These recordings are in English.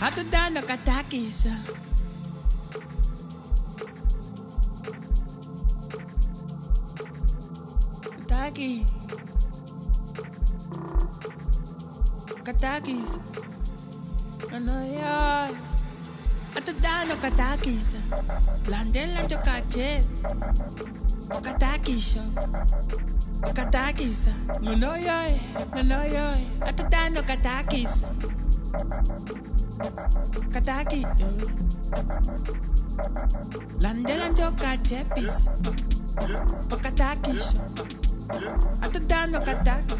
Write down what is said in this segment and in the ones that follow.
hatudano katakis. kataki katakisa anoya hatudano katakis landela ntokache Ano okatakisa monoyoye monoyoye hatudano katakis katakitu eh? landela njoka chepis pokatakisho eh? atudano kataki.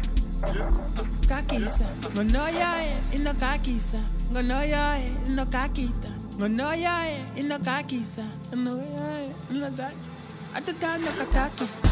Kakisa ngonoyae eh? ino kakisa. Ngonoyae ino kakita. Ngonoyae ino kakisa. Ngonoyae ino daki atudano kataki.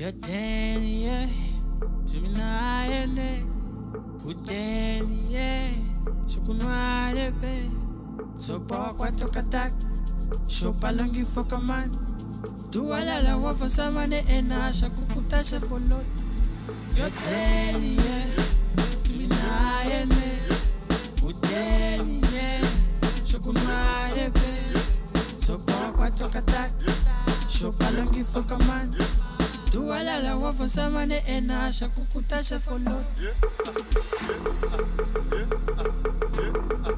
Yodenia, Juminayene, Kudenie, Shukunwarebe, Sobokwa Tokatak, Shopalangi Fokaman, Dualala Wafasamane, and Asha Kukutasha Polot. Yodenia, Juminayene, Kudenie, Shukunwarebe, Sobokwa Tokatak, Shopalangi Fokaman. Duwa la nsamane enasha kukutasha foloto yeah. yeah. yeah.